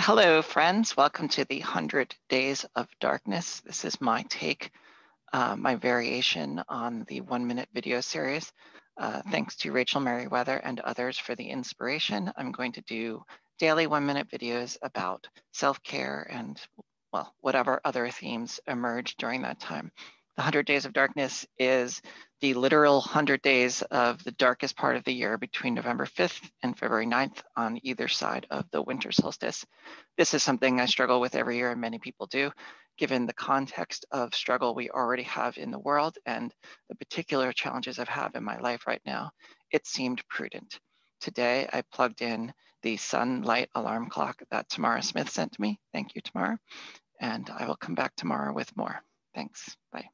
Hello, friends. Welcome to the 100 Days of Darkness. This is my take, uh, my variation on the one minute video series. Uh, thanks to Rachel Merriweather and others for the inspiration. I'm going to do daily one minute videos about self-care and well, whatever other themes emerge during that time. The 100 Days of Darkness is the literal 100 days of the darkest part of the year between November 5th and February 9th on either side of the winter solstice. This is something I struggle with every year and many people do, given the context of struggle we already have in the world and the particular challenges I've had in my life right now, it seemed prudent. Today, I plugged in the sunlight alarm clock that Tamara Smith sent me. Thank you, Tamara. And I will come back tomorrow with more. Thanks. Bye.